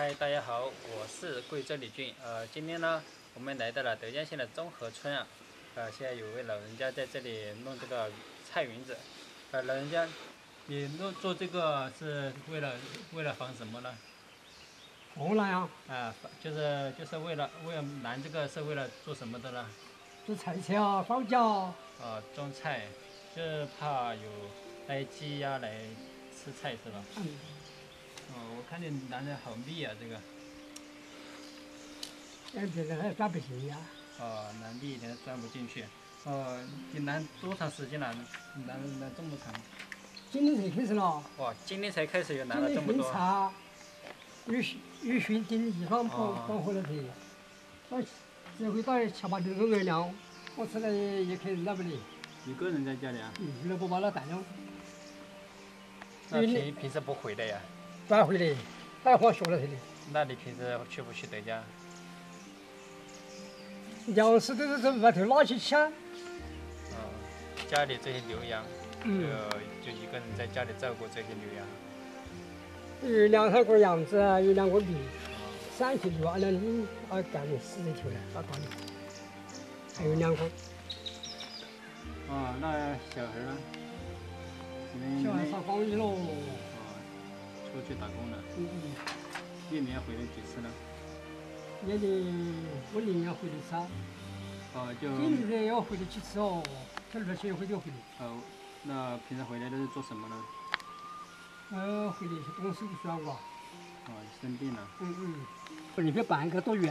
嗨，大家好，我是贵州李俊。呃，今天呢，我们来到了德江县的中和村啊。呃，现在有位老人家在这里弄这个菜园子。呃，老人家，你弄做这个是为了为了防什么呢？防哪呀？啊，就是就是为了为了拦这个是为了做什么的呢？做菜菜啊，放假。啊，种菜，就是怕有那些鸡鸭来吃菜是吧？嗯。哦，我看你拿的好密啊，这个。哎，这个还钻不进呀。哦，拿密的钻不进去。哦，你拿多长时间了？拿拿这么长？今天才开始了。哇，今天才开始就拿了这么多。今天有训有训定地方跑跑回来去。到这回到七八点钟月亮。我出来也开始拿不来。一个人在家里啊？嗯，老婆把那带了。那平平时不回来呀？不回来，还放学了去的。那你平时去不去德家？粮食都是从外头拉去吃。哦，家里这些牛羊，就就一个人在家里照顾这些牛羊。有两三个羊子，有两个米，三头牛，两头啊干的死一头了，打光的。还有两个。哦，那小孩呢？小孩上高一喽。哦，出去打工了。嗯嗯。一年回来几次呢？一年我一年回来三。哦，就。今年要回来几次哦？这二些回就回来。哦，那平常回来都是做什么呢？呃，回来去动手术啊，我。哦，生病了。嗯嗯。回来办一个多月。